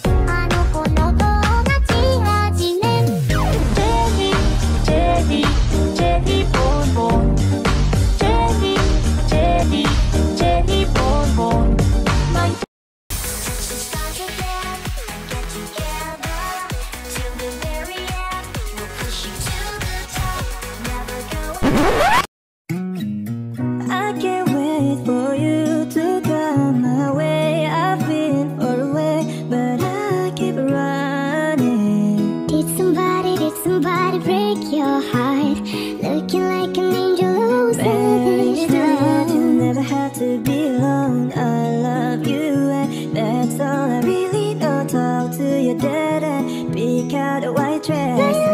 Bye. somebody break your heart Looking like an angel who's nothing to you. never had to be alone I love you and that's all I really know Talk to your daddy. pick out a white dress